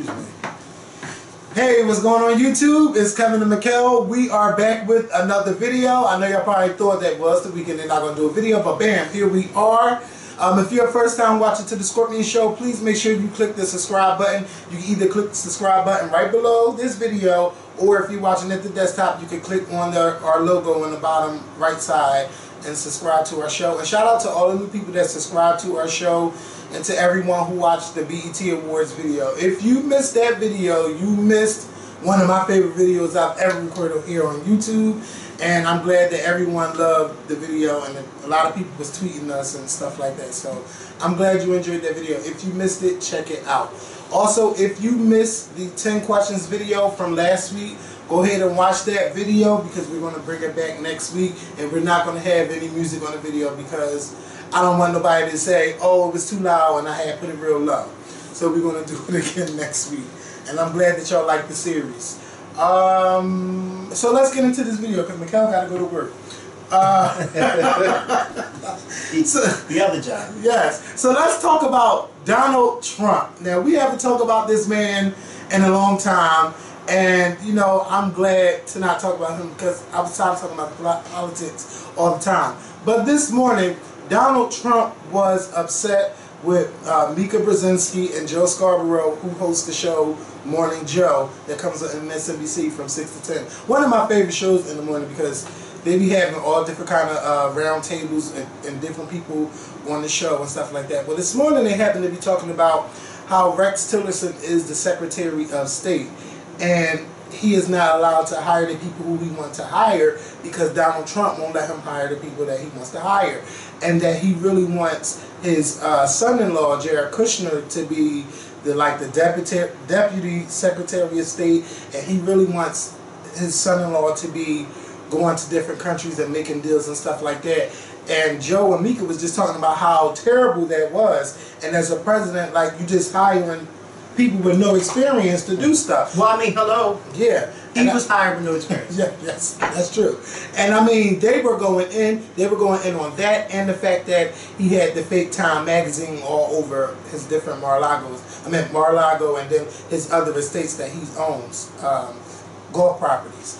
Excuse me. Hey, what's going on YouTube? It's Kevin and Makael. We are back with another video. I know y'all probably thought that was the weekend they're not going to do a video, but bam, here we are. Um, if you're a first time watcher to the Skorpion Show, please make sure you click the subscribe button. You can either click the subscribe button right below this video, or if you're watching at the desktop, you can click on the, our logo on the bottom right side and subscribe to our show. And shout out to all the new people that subscribe to our show and to everyone who watched the BET Awards video. If you missed that video, you missed one of my favorite videos I've ever recorded here on YouTube. And I'm glad that everyone loved the video and a lot of people was tweeting us and stuff like that. So I'm glad you enjoyed that video. If you missed it, check it out. Also, if you missed the 10 questions video from last week, go ahead and watch that video because we're going to bring it back next week. And we're not going to have any music on the video because I don't want nobody to say, oh, it was too loud and I had put it real low. So we're going to do it again next week. And I'm glad that y'all like the series. Um, so let's get into this video because Makael got to go to work. Uh, so, the other job. Yes. So let's talk about Donald Trump. Now, we haven't talked about this man in a long time. And, you know, I'm glad to not talk about him because I was tired of talking about politics all the time. But this morning, Donald Trump was upset with uh, Mika Brzezinski and Joe Scarborough, who host the show Morning Joe that comes on MSNBC from 6 to 10. One of my favorite shows in the morning because they be having all different kind of uh, round tables and, and, different people on the show and stuff like that. Well, this morning they happened to be talking about how Rex Tillerson is the Secretary of State. And he is not allowed to hire the people who he wants to hire because Donald Trump won't let him hire the people that he wants to hire. And that he really wants his uh, son-in-law, Jared Kushner, to be the like the deputy deputy secretary of state, and he really wants his son-in-law to be going to different countries and making deals and stuff like that. And Joe and Mika was just talking about how terrible that was. And as a president, like you just hiring people with no experience to do stuff. Well, I mean, hello. Yeah. He and was I, hired with no experience. Yeah, yes, that's true. And I mean, they were going in, they were going in on that and the fact that he had the fake Time magazine all over his different Mar-a-Lagos. I mean, Mar-a-Lago and then his other estates that he owns, um, golf properties.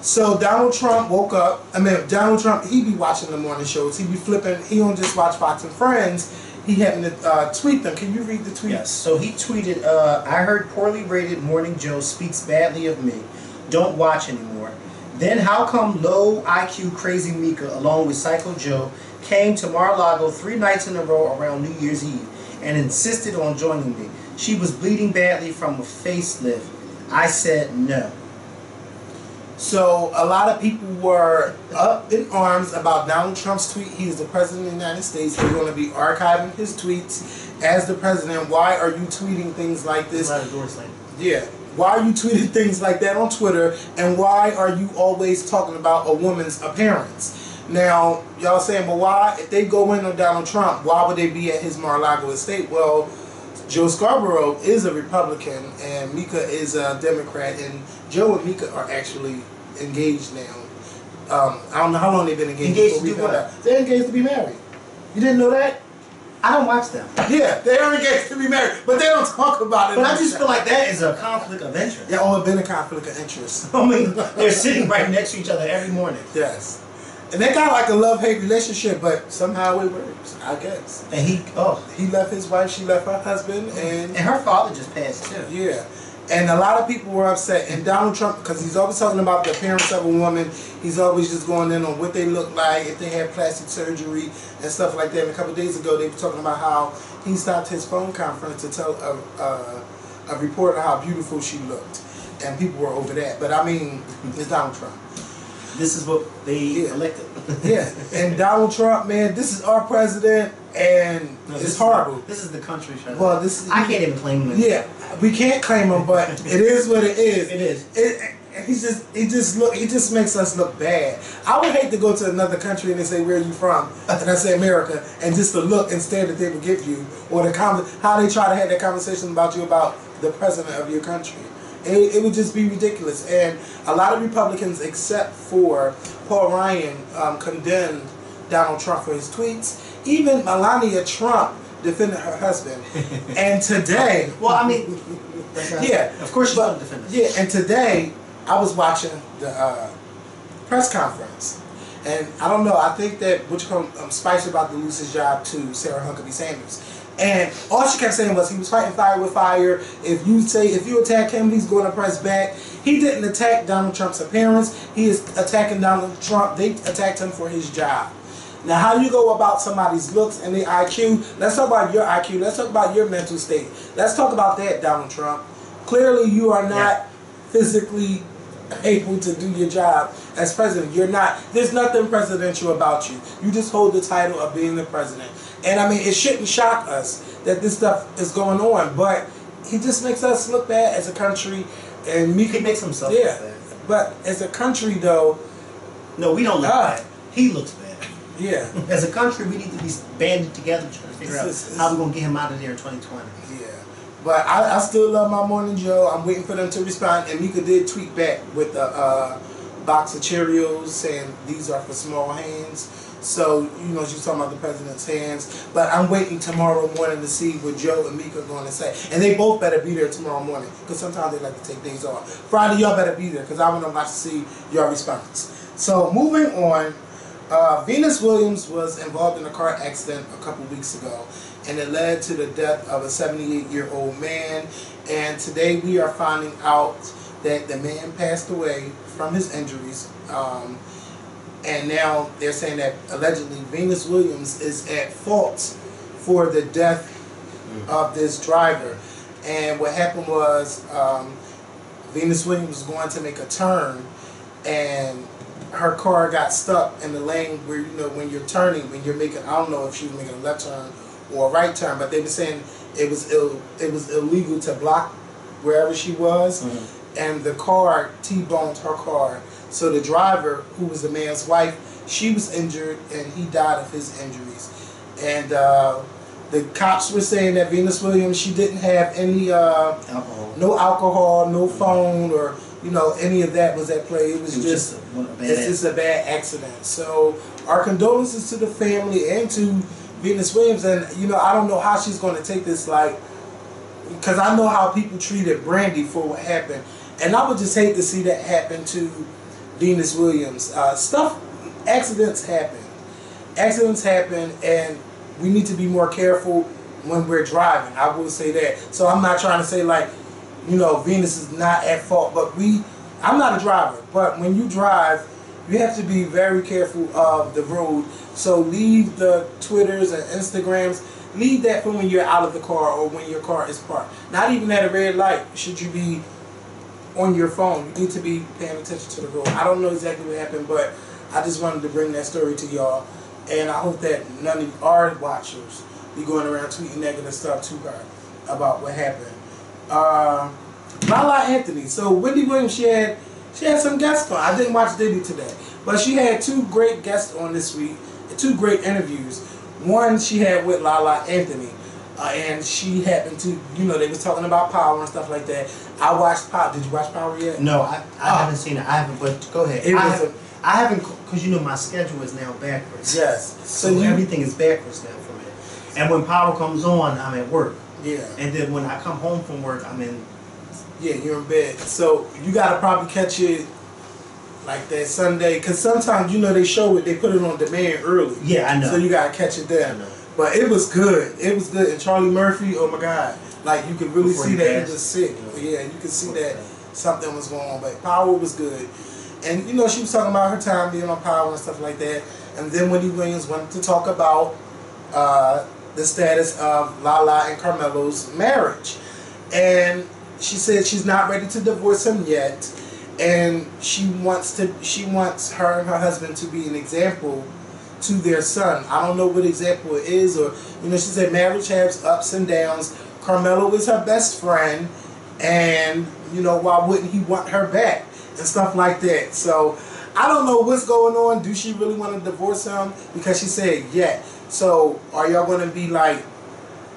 So Donald Trump woke up, I mean, Donald Trump, he be watching the morning shows. He be flipping, he don't just watch Fox and Friends he happened to uh, tweet them. Can you read the tweet? Yes. So he tweeted, uh, I heard poorly rated Morning Joe speaks badly of me. Don't watch anymore. Then how come low IQ crazy Mika along with Psycho Joe came to Mar-a-Lago three nights in a row around New Year's Eve and insisted on joining me. She was bleeding badly from a facelift. I said no. So a lot of people were up in arms about Donald Trump's tweet. He is the president of the United States. They're going to be archiving his tweets as the president. Why are you tweeting things like this? Yeah. Why are you tweeting things like that on Twitter? And why are you always talking about a woman's appearance? Now, y'all saying, well, why? If they go in on Donald Trump, why would they be at his Mar-a-Lago estate? Well, Joe Scarborough is a Republican and Mika is a Democrat, and Joe and Mika are actually engaged now. Um, I don't know how long they've been engaged. Engaged to do what? They're engaged to be married. You didn't know that? I don't watch them. Yeah, they are engaged to be married, but they don't talk about it. But I just feel like that is a conflict of interest. Yeah, oh, it's been a conflict of interest. I mean, they're sitting right next to each other every morning. Yes. And they got like a love-hate relationship, but somehow it works, I guess. And he, oh. He left his wife, she left her husband, and... And her father just passed, too. Yeah. And a lot of people were upset. And Donald Trump, because he's always talking about the appearance of a woman, he's always just going in on what they look like, if they had plastic surgery and stuff like that. And a couple days ago, they were talking about how he stopped his phone conference to tell a, a, a reporter how beautiful she looked. And people were over that. But I mean, it's Donald Trump. This is what they yeah. elected. yeah. And Donald Trump, man, this is our president and no, it's horrible. Is, this is the country. Well, this is, I can't even claim him. Yeah, we can't claim him, but it is what it is. It is. It, he just he just look he just makes us look bad. I would hate to go to another country and they say where are you from and I say America and just the look instead that they would give you or the com- how they try to have that conversation about you about the president of your country. It, it would just be ridiculous. And a lot of Republicans, except for Paul Ryan, um, condemned Donald Trump for his tweets. Even Melania Trump defended her husband. and today, Well, I mean, that's yeah, Of course, she's but- going to defend us. Yeah, and today I was watching the uh, press conference, and I don't know. I think that what you call um, Spicer about to lose his job to Sarah Huckabee Sanders, and all she kept saying was he was fighting fire with fire. If you say if you attack him, he's going to press back. He didn't attack Donald Trump's appearance. He is attacking Donald Trump. They attacked him for his job. Now, how you go about somebody's looks and their IQ? Let's talk about your IQ. Let's talk about your mental state. Let's talk about that, Donald Trump. Clearly, you are not Yeah. physically able to do your job as president. You're not. There's nothing presidential about you. You just hold the title of being the president. And I mean, it shouldn't shock us that this stuff is going on, but he just makes us look bad as a country. And me, He makes himself yeah. But as a country, though, No, we don't look Ah. bad. He looks bad. Yeah. As a country, we need to be banded together trying to figure out It's- it's- how we're going to get him out of there in 2020. Yeah, but I, I still love my morning Joe. I'm waiting for them to respond, and Mika did tweet back with a uh, box of Cheerios saying these are for small hands. So you know she's talking about the president's hands, but I'm waiting tomorrow morning to see what Joe and Mika are going to say, and they both better be there tomorrow morning because sometimes they like to take days off. Friday y'all better be there because I want to watch to see your response. So moving on, uh, Venus Williams was involved in a car accident a couple weeks ago, and it led to the death of a 78 year old man. And today we are finding out that the man passed away from his injuries. Um, and now they're saying that allegedly Venus Williams is at fault for the death of this driver. And what happened was um, Venus Williams was going to make a turn, and her car got stuck in the lane where you know when you're turning, when you're making. I don't know if she was making a left turn or a right turn, but they were saying it was Ill, it was illegal to block wherever she was, and the car t-boned her car. So the driver, who was the man's wife, she was injured, and he died of his injuries. And uh, the cops were saying that Venus Williams, she didn't have any. Uh, Alcohol. no alcohol, no phone, or you know any of that was at play. It was, It was just, just a, it's just a bad accident. So our condolences to the family and to Venus Williams. And you know I don't know how she's going to take this, like because I know how people treated Brandy for what happened, and I would just hate to see that happen to Venus Williams. Uh, stuff, accidents happen. Accidents happen, and we need to be more careful when we're driving. I will say that. So I'm not trying to say like, you know, Venus is not at fault, but we. I'm not a driver, but when you drive, you have to be very careful of the road. So leave the Twitters and Instagrams. Leave that for when you're out of the car or when your car is parked. Not even at a red light should you be on your phone. You need to be paying attention to the road. I don't know exactly what happened, but I just wanted to bring that story to y'all. And I hope that none of our watchers be going around tweeting negative stuff to her about what happened. Uh, Lala Anthony. So Wendy Williams, she had she had some guests on. I didn't watch Diddy today, but she had two great guests on this week. Two great interviews. One she had with Lala Anthony. Uh, and she happened to, you know, they was talking about power and stuff like that. I watched Power. Did you watch Power yet? No, I, I Oh. haven't seen it. I haven't, but go ahead. It I was haven't, I haven't, because you know my schedule is now backwards. Yes. So, So you, everything is backwards now for me. And when power comes on, I'm at work. Yeah, And then when I come home from work, I'm in. yeah, you're in bed. So you gotta probably catch it like that Sunday, cause sometimes you know they show it, they put it on demand early. Yeah, I know. So you gotta catch it there. But it was good. It was good. And Charlie Murphy, oh my God, like you could really Before see he that he passed. was sick. Yeah, you could see that something was going on. But Power was good. And you know, she was talking about her time being on Power and stuff like that. And then Wendy Williams wanted to talk about uh, the status of Lala and Carmelo's marriage. And she said she's not ready to divorce him yet. And she wants to she wants her and her husband to be an example to their son. I don't know what example it is or you know, she said marriage has ups and downs. Carmelo is her best friend and you know, why wouldn't he want her back? And stuff like that. So I don't know what's going on. Do she really want to divorce him? Because she said yeah. So are y'all gonna be like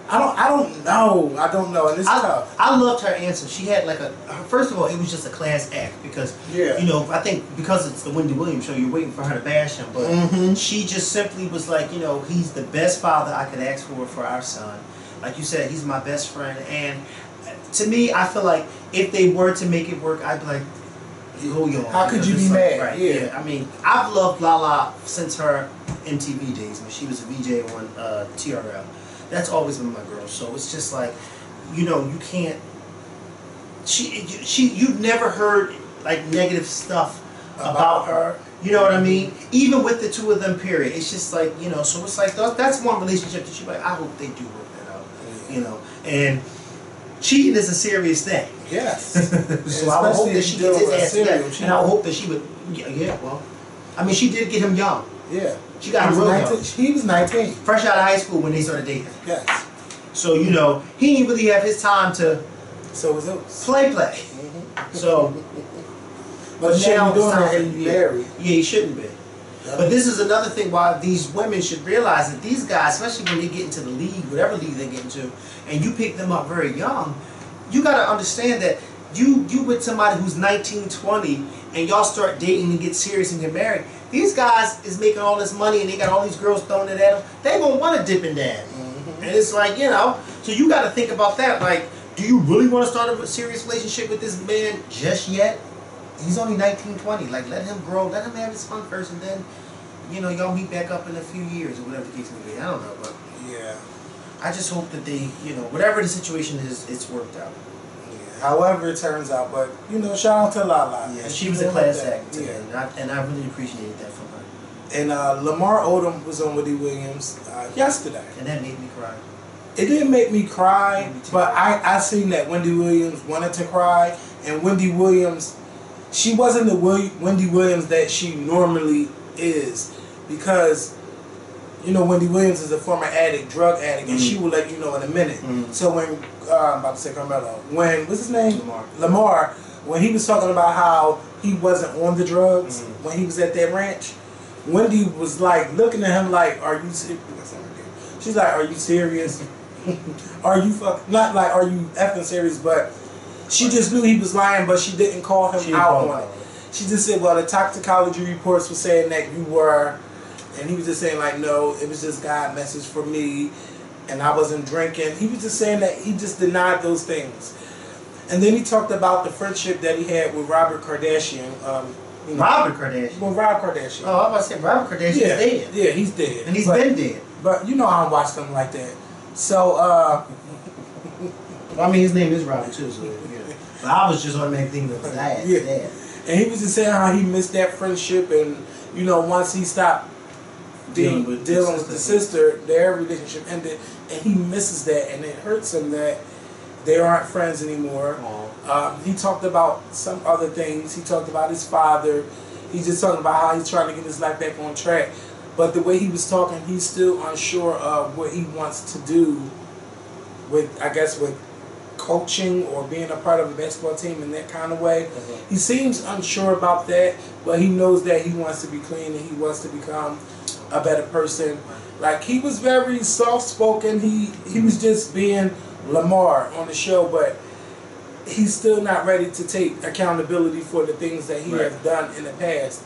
I don't. I don't know. I don't know, and it's I, tough. I loved her answer. She had like a her- first of all, it was just a class act because Yeah. you know I think because it's the Wendy Williams show, you're waiting for her to bash him, but Mhm. she just simply was like, you know, he's the best father I could ask for for our son. Like you said, he's my best friend, and to me, I feel like if they were to make it work, I'd be like, go yo. How could you it's be like- mad? Right, Yeah. yeah. I mean, I've loved Lala since her MTV days when she was a VJ on uh, TRL. That's always been my girl. So it's just like, you know, you can't. She, she, you've never heard like negative stuff about, her. You know what I mean? Even with the two of them, period. It's just like you know. So it's like that's one relationship that you like. I hope they do work that out. You know, and cheating is a serious thing. Yes. so I would hope that she gets his ass and I would hope that she would. Yeah, yeah, well, I mean, she did get him young, Yeah. She got him real 19 young. He was 19. fresh out of high school when they started dating. Yes. So you know, he didn't really have his time to So was it. play play. Mm-hmm. So But shouldn't now doing it's time for to be- married. Yeah, he shouldn't be. But this is another thing why these women should realize that these guys, especially when they get into the league, whatever league they get into, and you pick them up very young, you got to understand that you you with somebody who's 19, 20, and y'all start dating and get serious and get married. These guys is making all this money and they got all these girls throwing it at them. They gonna want to dip and dab, mm-hmm. and it's like you know. So you got to think about that. Like, do you really want to start a serious relationship with this man just yet? He's only 19, 20. Like, let him grow. Let him have his fun first, and then, you know, y'all meet back up in a few years or whatever the case may be. I don't know, but. I just hope that they, you know, whatever the situation is, it's worked out. yeah. However it turns out, but you know, shout out to Lala. Yeah, she was a class act today, and, I, and I really appreciated that from her. And uh, Lamar Odom was on Wendy Williams uh, yesterday. And that made me cry. It didn't make me cry, me but I, I seen that Wendy Williams wanted to cry, and Wendy Williams, she wasn't the Wendy Williams that she normally is, because, you know, Wendy Williams is a former addict, drug addict, and she Mhm. will let you know in a minute. Mhm. So when, uh, I'm about to say Carmelo, when, what's his name? Lamar. Lamar, when he was talking about how he wasn't on the drugs Mhm. when he was at that ranch, Wendy was like looking at him like, "Are you serious?" She's like, "Are you serious? are you fuck not like are you effing serious?" But she just knew he was lying, but she didn't call him She out on it. She just said, "Well, the toxicology reports were saying that you were," and he was just saying like, "No, it was just God message for me." And I wasn't drinking. He was just saying that he just denied those things. And then he talked about the friendship that he had with Robert Kardashian. Um, you know, Robert Kardashian. Well, Rob Kardashian. Oh, I was about to say Robert Kardashian's yeah, dead, yeah, he's dead. and he's but, been dead. But you know I don't watch them like that. So, uh, Well, I mean, his name is Robert too, so yeah. But I was just automatically thinking of his dad. Yeah. dad. and he was just saying how he missed that friendship, and you know once he stopped Dealing with dealing the with the sister. their relationship ended, and he misses that, and it hurts him that they aren't friends anymore. Um, he talked about some other things. He talked about his father. He's just talking about how he's trying to get his life back on track. But the way he was talking, he's still unsure of what he wants to do with, I guess, with coaching or being a part of a basketball team in that kind of way. Mhm. He seems unsure about that, but he knows that he wants to be clean and he wants to become a better person. Like he was very soft spoken. He he was just being Lamar on the show, but he's still not ready to take accountability for the things that he Right. has done in the past.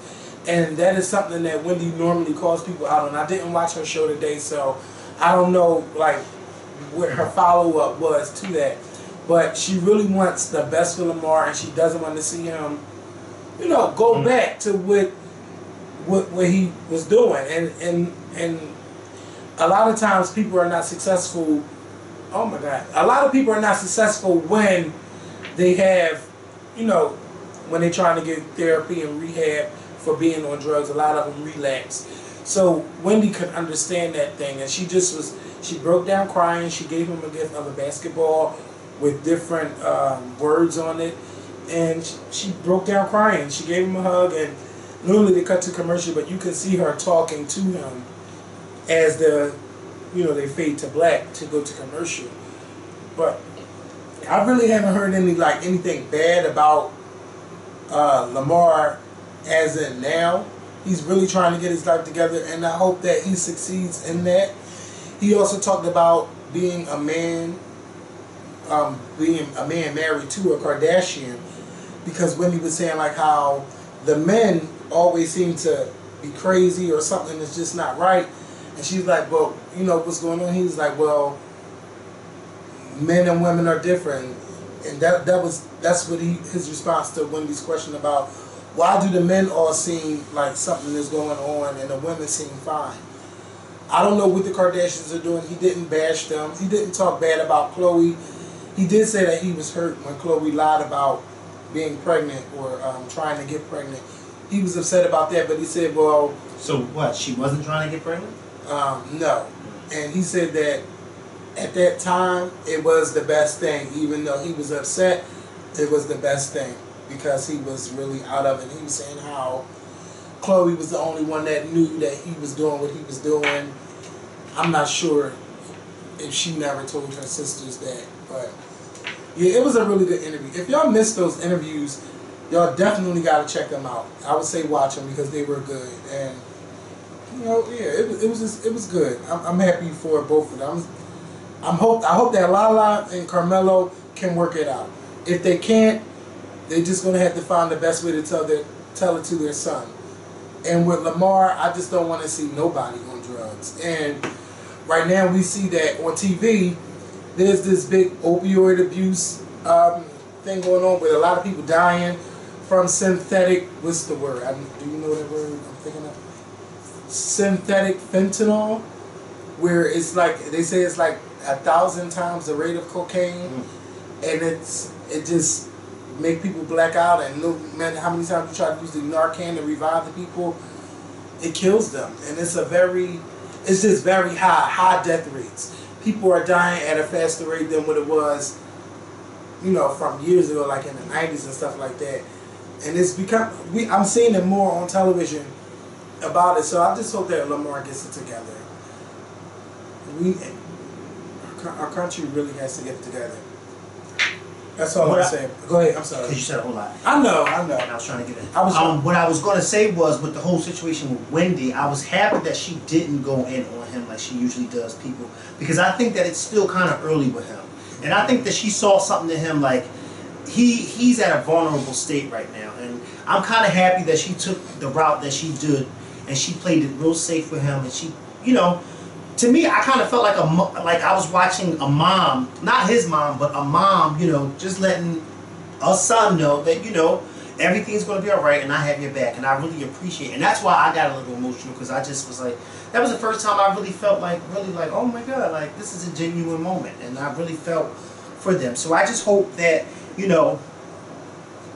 And that is something that Wendy normally calls people out on. I didn't watch her show today, so I don't know like what her follow up was to that. But she really wants the best for Lamar, and she doesn't want to see him, you know, go Mhm. back to what what what he was doing. And and and a lot of times people are not successful. Oh my God! A lot of people are not successful when they have, you know, when they're trying to get therapy and rehab for being on drugs. A lot of them relapse. So Wendy could understand that thing, and she just was. She broke down crying. She gave him a gift of a basketball with different um, words on it, and she, broke down crying. She gave him a hug, and normally they cut to commercial, but you can see her talking to him as the, you know, they fade to black to go to commercial. But I really haven't heard any like anything bad about uh, Lamar as in now. He's really trying to get his life together, and I hope that he succeeds in that. He also talked about being a man, um, being a man married to a Kardashian, because Wendy was saying like how the men always seem to be crazy or something is just not right, and she's like, well, you know what's going on? He's like, well, men and women are different, and that that was that's what he his response to Wendy's question about why do the men all seem like something is going on and the women seem fine. I don't know what the Kardashians are doing. He didn't bash them. He didn't talk bad about Khloe. He did say that he was hurt when Khloe lied about being pregnant or um, trying to get pregnant. He was upset about that, but he said, well, So what? She wasn't trying to get pregnant. um, no. And he said that at that time, it was the best thing. Even though he was upset, it was the best thing because he was really out of it. He was saying how Khloe was the only one that knew that he was doing what he was doing. I'm not sure if she never told her sisters that, but yeah, it was a really good interview. If y'all missed those interviews, y'all definitely got to check them out. I would say watch them because they were good and you know, yeah, it was it was just, it was good. I'm, I'm happy for both of them. I'm, I'm hope I hope that Lala and Carmelo can work it out. If they can't, they're just gonna have to find the best way to tell their tell it to their son. And with Lamar, I just don't want to see nobody on drugs. And right now, we see that on TV. There's this big opioid abuse um, thing going on with a lot of people dying from synthetic. What's the word? I, do you know that word I'm thinking of? Synthetic fentanyl, where it's like they say it's like a thousand times the rate of cocaine, and it's it just make people black out. And no matter how many times you try to use the Narcan to revive the people, it kills them. And it's a very, it's just very high, high death rates. People are dying at a faster rate than what it was, you know, from years ago, like in the '90s and stuff like that. And it's become, we, I'm seeing it more on television about it. So I just hope that Lamar gets it together. We, our country really has to get it together. That's all What I'm I- saying. Go ahead. I'm sorry. Because you said a whole lot. I know. I know. And I was trying to get it. I was- um, what I was going to say was with the whole situation with Wendy, I was happy that she didn't go in on him like she usually does people because I think that it's still kind of early with him, and I think that she saw something in him like he he's at a vulnerable state right now, and I'm kind of happy that she took the route that she did, and she played it real safe with him, and she you know. To me, I kind of felt like a like I was watching a mom, not his mom, but a mom, you know, just letting a son know that you know everything's going to be all right and I have your back and I really appreciate it. and that's why I got a little emotional because I just was like that was the first time I really felt like really like oh my god like this is a genuine moment and I really felt for them so I just hope that you know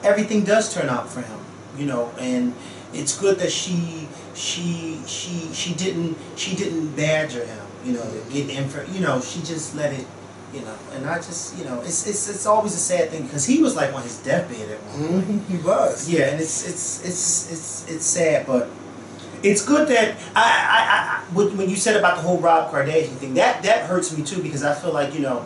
everything does turn out for him you know and it's good that she she she she didn't she didn't badger him you know to get info you know she just let it you know and I just you know it's it's it's always a sad thing because he was like on his deathbed at one point Mhm, He was. yeah, and it's it's it's it's it's sad, but it's good that I I, I, when you said about the whole Rob Kardashian thing, that that hurts me too because I feel like you know,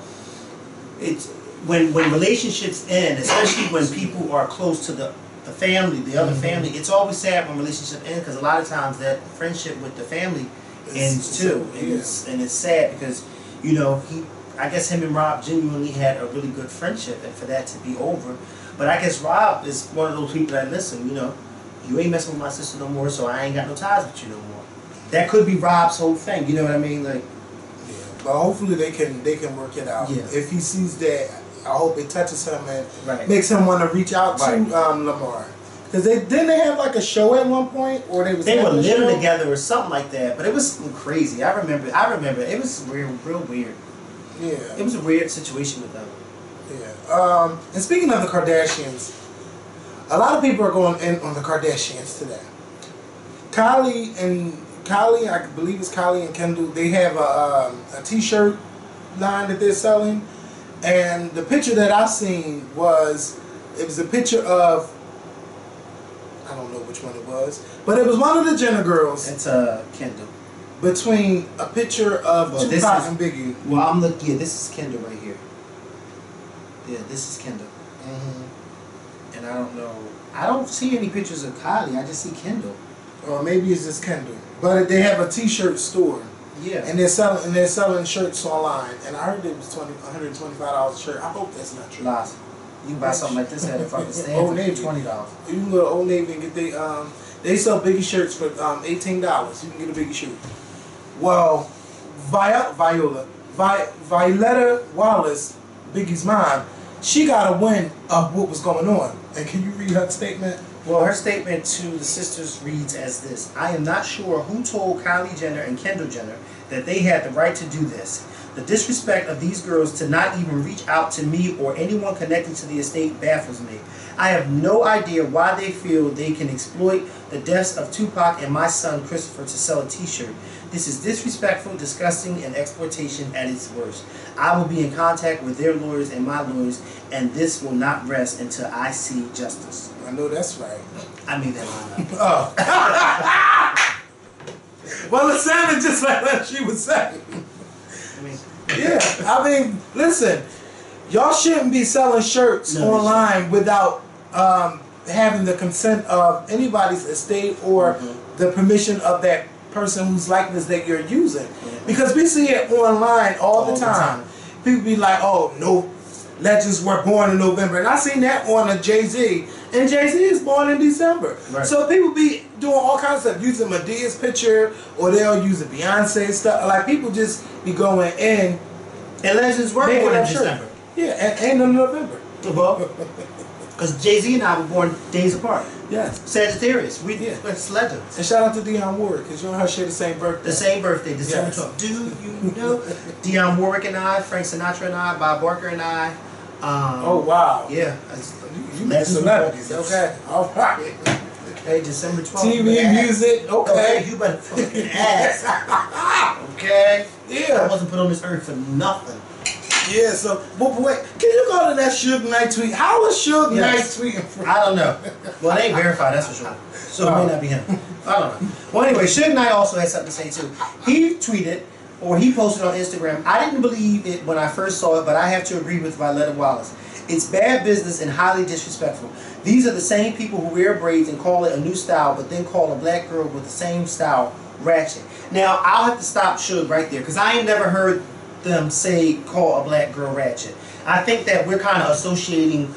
it's when when relationships end, especially when people are close to the the family, the other Mhm. family. It's always sad when relationships end because a lot of times that friendship with the family It's- ends it's- too, and it's and it's sad because you know he. I guess him and Rob genuinely had a really good friendship, and for that to be over, but I guess Rob is one of those people that listen, you know, you ain't messing with my sister no more, so I ain't got no ties with you no more. That could be Rob's whole thing, you know what I mean? Like, Yeah, but hopefully they can they can work it out. Yeah. If he sees that, I hope it touches him and right. makes him want to reach out Right. to um, Lamar. Because they didn't they have like a show at one point, or they was They were living show? together or something like that, but it was crazy. I remember. I remember. It was real, real weird. Yeah, It was a weird situation with them. yeah. Um, and speaking of the Kardashians, a lot of people are going in on the Kardashians today. Kylie and Kylie, I believe it's Kylie and Kendall. They have a um, a T-shirt line that they're selling, and the picture that I seen was it was a picture of I don't know which one it was, but it was one of the Jenner girls It's uh Kendall. between a picture of Well, this Tupac is- and Biggie. Well, I'm looking. Yeah, this is Kendall right here. Yeah, this is Kendall, hmm and I don't know. I don't see any pictures of Kylie. I just see Kendall. Or maybe it's just Kendall. But they have a T-shirt store Yeah. And they're selling and they're selling shirts online. And I heard it was 20 $125 a shirt. I hope that's not true. Lies. You can buy something like this at a fucking stand Old Navy. twenty dollars. You can go to Old Navy and get they um they sell Biggie shirts for um eighteen dollars. You can get a Biggie shirt. Well, Viola, Viola, Vi- Violetta Wallace, Biggie's mom, she got a win of what was going on. And can you read her statement? Well, her statement to the sisters reads as this I am not sure who told Kylie Jenner and Kendall Jenner that they had the right to do this. The disrespect of these girls to not even reach out to me or anyone connected to the estate baffles me. I have no idea why they feel they can exploit the deaths of Tupac and my son Christopher to sell a t shirt. This is disrespectful, disgusting, and exploitation at its worst. I will be in contact with their lawyers and my lawyers, and this will not rest until I see justice. I know that's right. I made that line up. Oh. well, it sounded just like what she was saying. I mean, Yeah, I mean, listen, y'all shouldn't be selling shirts No, online without um, having the consent of anybody's estate or Mhm. the permission of that person whose likeness that you're using. Because we see it online all, the, All the time. time. People be like, "Oh, no, legends were born in November," and I seen that on a Jay Z, and Jay Z is born in December. Right. So people be doing all kinds of stuff, using Madea's picture, or they'll use a Beyonce stuff. Like people just be going in and Legends were born in. December. Yeah, and, and in November. Because Jay Z and I were born days apart. Yes. Sagittarius. We Yeah. It's Legends. And shout out to Dionne Warwick, because you and her share the same birthday. The same birthday, December Yes. 12th. Do you know Dionne Warwick and I, Frank Sinatra and I, Bob Barker and I? Um, oh, wow. yeah. that's- You, you celebrities, okay. All right. Okay, December 12th. TV, music, Okay, okay. you better fucking ask. Okay? Yeah. I wasn't put on this earth for nothing. Yeah, so, but wait, can you go to that Suge Knight tweet? How was Suge Yes. Knight tweeting from? I don't know. Well, it ain't verified, that's for sure. So it may not be him. I don't know. Well, anyway, Suge Knight also had something to say too. He tweeted, or he posted on Instagram. I didn't believe it when I first saw it, but I have to agree with Violetta Wallace. It's bad business and highly disrespectful. These are the same people who wear braids and call it a new style, but then call a black girl with the same style ratchet. Now, I'll have to stop Suge right there, because I ain't never heard them say call a black girl ratchet. I think that we're kind of associating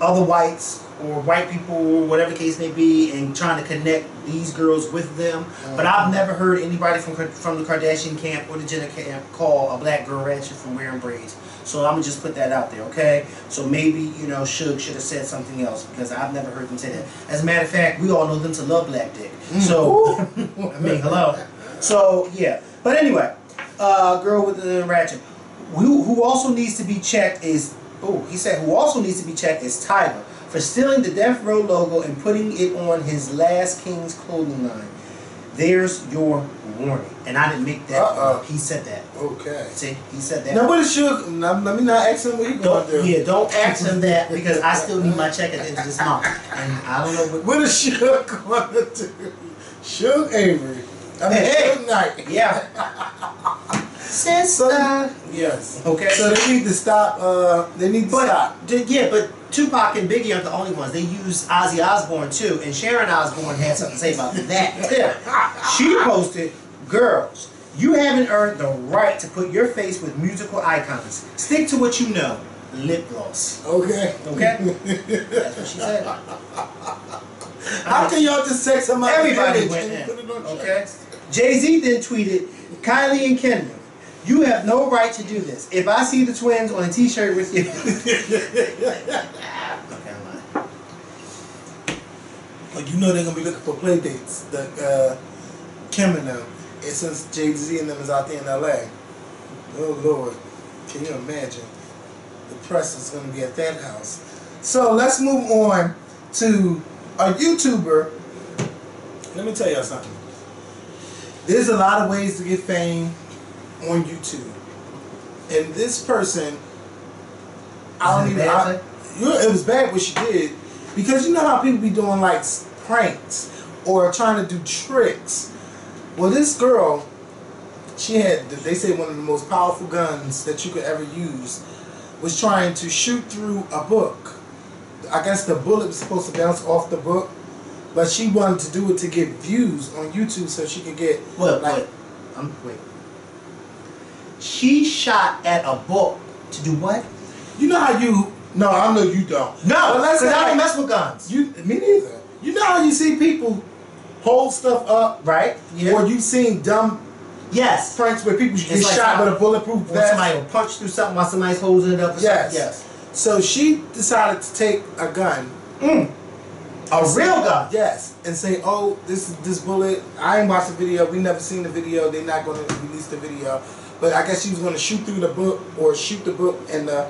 other whites or white people or whatever the case may be and trying to connect these girls with them. But I've never heard anybody from from the Kardashian camp or the Jenner camp call a black girl ratchet from wearing braids. So I'm gonna just put that out there, okay? So maybe you know Suge should have said something else because I've never heard them say that. As a matter of fact, we all know them to love black dick. Mm. So I mean, hello. So yeah, but anyway, uh, girl with the ratchet. Who, who also needs to be checked is oh he said who also needs to be checked is Tyga for stealing the Death Row logo and putting it on his Last King's clothing line. There's your warning, and I didn't make that. Uh-oh. up. He said that. Okay. See, he said that. Now, what is Suge? Let me not ask him what he going do. yeah, don't ask him that because I still need my check at the end of this month, and I don't know what. What is Suge going to do? Shug Avery. I mean, Hey, hey. Suge Knight. Yeah. So, Sister. yes. Okay. So they need to stop. Uh, they need to stop. But d- yeah, but Tupac and Biggie aren't the only ones. They used Ozzy Osbourne too, and Sharon Osbourne had something to say about that. Yeah. She posted, "Girls, you haven't earned the right to put your face with musical icons. Stick to what you know. Lip gloss." Okay. Okay. That's what she said. How can y'all just take somebody Everybody went in. put it on Okay. Jay Z then tweeted, "Kylie and Kendall." You have no right to do this. If I see the twins on a T-shirt with you, you know they're gonna be looking for play dates. The uh, Kim and them. And since Jay Z and them is out there in L.A. Oh Lord, can you imagine? The press is gonna be at that house. So let's move on to a YouTuber. Let me tell y'all something. There's a lot of ways to get fame on YouTube, and this person. I don't even. bad I, it was bad what she did because you know how people be doing like pranks or trying to do tricks. Well, this girl, she had they say one of the most powerful guns that you could ever use was trying to shoot through a book. I guess the bullet was supposed to bounce off the book, but she wanted to do it to get views on YouTube so she could get What? like what? I'm wait. She shot at a book to do what? You know how you? No, I know you don't. No, because I don't like, mess with guns. You, me neither. You know how you see people hold stuff up, right? Yeah. or you've seen dumb Yes. pranks where people get like shot with a bulletproof vest. somebody will punch through something while somebody's holding it up. Or Yes. Something. Yes. So she decided to take a gun. Mm. A real gun. Yes, and say, "Oh, this this bullet. I ain't watched the video. We never seen the video. They're not going to release the video." But I guess she was going to shoot through the book or shoot the book, and the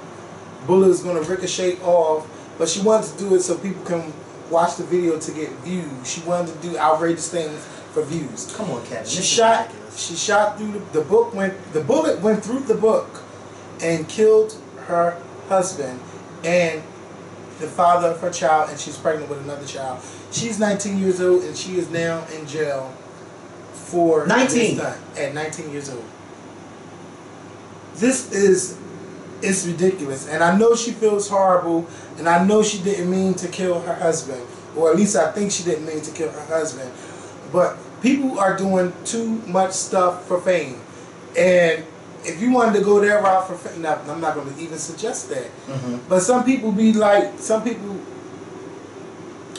bullet is going to ricochet off. But she wanted to do it so people can watch the video to get views. She wanted to do outrageous things for views. Come on, Kevin. She shot. ridiculous. She shot through the, the book. Went the bullet went through the book, and killed her husband and the father of her child, and she's pregnant with another child. She's 19 years old, and she is now in jail for 19. at 19 years old. This is it's ridiculous, and I know she feels horrible, and I know she didn't mean to kill her husband, or at least I think she didn't mean to kill her husband. But people are doing too much stuff for fame, and if you wanted to go that route for now, I'm not going to even suggest that. Mhm. But some people be like, some people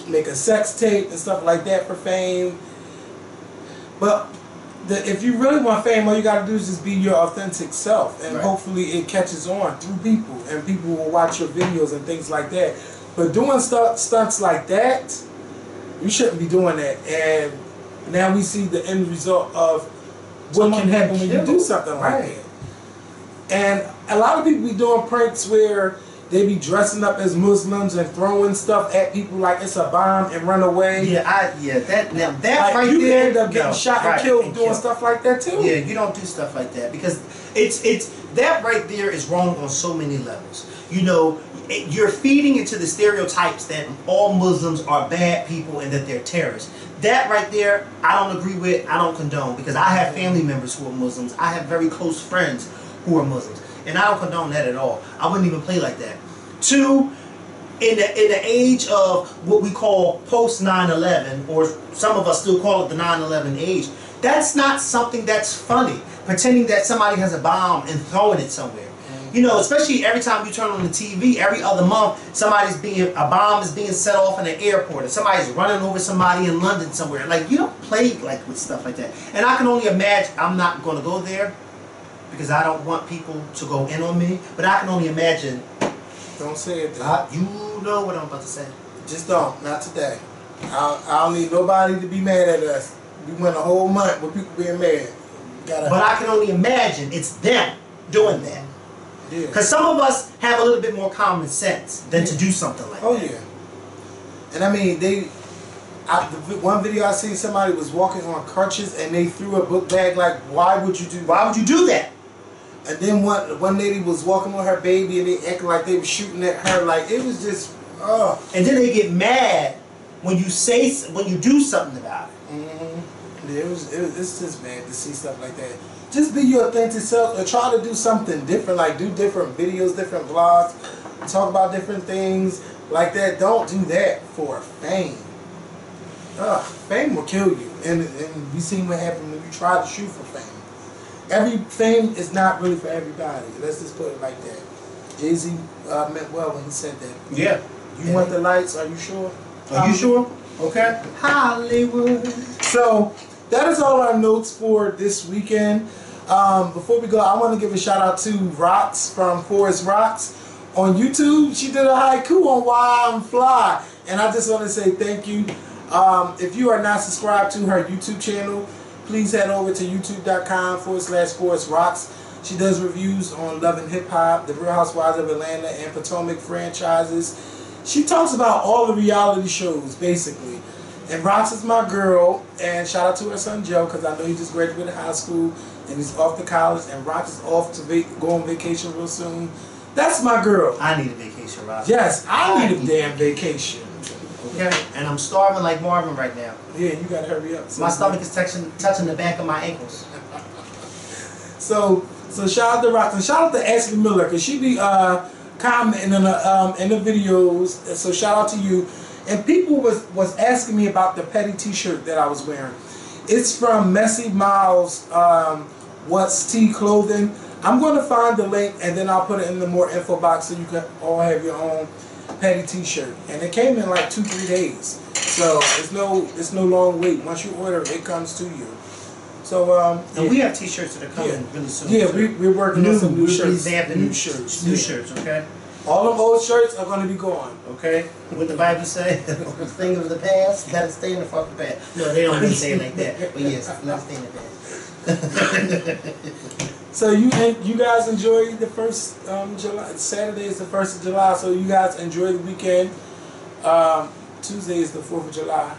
make a sex tape and stuff like that for fame. But the, if you really want fame, all you got to do is just be your authentic self, and Right. hopefully it catches on through people, and people will watch your videos and things like that. But doing stuff stunts like that, you shouldn't be doing that. And now we see the end result of what Someone can happen when you do something like Right. that. And a lot of people be doing pranks where they be dressing up as Muslims and throwing stuff at people like it's a bomb and run away. Yeah, I yeah that now that Like, right you there. end up getting no, shot and right, killed and doing killed. stuff like that too. Yeah, you don't do stuff like that because it's it's that right there is wrong on so many levels. You know, you're feeding into the stereotypes that all Muslims are bad people and that they're terrorists. That right there, I don't agree with. I don't condone because I have family members who are Muslims. I have very close friends who are Muslims, and I don't condone that at all. I wouldn't even play like that. Two, in the in the age of what we call post 9/11, or some of us still call it the 9/11 age, that's not something that's funny. Pretending that somebody has a bomb and throwing it somewhere. You know, especially every time you turn on the TV, every other month, somebody's being a bomb is being set off in an airport, or somebody's running over somebody in London somewhere. Like you don't play like with stuff like that. And I can only imagine. I'm not going to go there because I don't want people to go in on me. But I can only imagine Don't say it. I, you know what I'm about to say. Just don't. Not today. I, I don't need nobody to be mad at us. We went a whole month with people being mad. Gotta. But I can only imagine it's them doing that. yeah. Because some of us have a little bit more common sense than to do something like Oh that. Oh, yeah. And I mean they. I, the one video I seen somebody was walking on crutches and they threw a book bag. Like, why would you do? Why would you do that? And then one one lady was walking with her baby and they acted like they were shooting at her. Like it was just, oh. And then they get mad when you say when you do something about it. Mm-hmm. Yeah, it was, it was. It's just bad to see stuff like that. Just be your authentic self, or try to do something different. Like do different videos, different vlogs, talk about different things like that. Don't do that for fame. Ugh, fame will kill you, and and we seen what happened when you try to shoot for fame. Every fame is not really for everybody. Let's just put it like that. Jay Z uh, meant well when he said that. Yeah. You want the lights? Are you sure? Are you sure? Okay. Hollywood. So that is all our notes for this weekend. Um, before we go, I want to give a shout out to Rocks from Forest Rocks on YouTube. She did a haiku on Why I'm Fly, and I just want to say thank you. Um, if you are not subscribed to her YouTube channel, please head over to youtube.com forward slash Forest Rocks. She does reviews on Love and Hip Hop, The Real Housewives of Atlanta, and Potomac franchises. She talks about all the reality shows, basically. And Rox is my girl, and shout out to her son Joe, because I know he just graduated high school, and he's off to college, and Rox is off to va- go on vacation real soon. That's my girl. I need a vacation, Rob. Yes, I need a damn vacation. Okay. And I'm starving like Marvin right now. Yeah, you gotta hurry up. My stomach is touching touching the back of my ankles. So, so shout out to Rox, and shout out to Ashley Miller, because she be uh, commenting in the, um, in the videos, so shout out to you. And people was, was asking me about the petty t-shirt that I was wearing. It's from MessyMyles. Um, What's T Clothing. I'm going to find the link and then I'll put it in the more info box so you can all have your own Petty T-shirt. And it came in like two, three days. So it's no, it's no long wait. Once you order, it comes to you. So um, And yeah. we have t-shirts that are coming Yeah. really soon. Yeah, too. we, we're working new, on some new shirts. revamped New new shirts. New yeah. shirts, okay? All them old shirts are going to be gone. Okay? What the Bible say? Thing of the past, gotta stay in the fucking past. No, they don't really say it like that. But yes, let stay in the past. So you you guys enjoy the first um, July. Saturday is the first of July, so you guys enjoy the weekend. Um, Tuesday is the Fourth of July.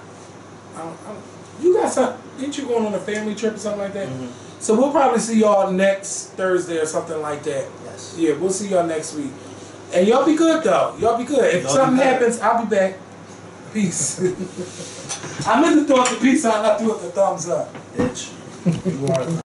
I don't, I don't, you guys, are, ain't you going on a family trip or something like that? Mm-hmm. So we'll probably see y'all next Thursday or something like that. Yes. Yeah, we'll see y'all next week. And y'all be good though. Y'all be good. If something happens, I'll be back. Peace. I meant to throw up the peace sign. I threw up the thumbs up. Bitch.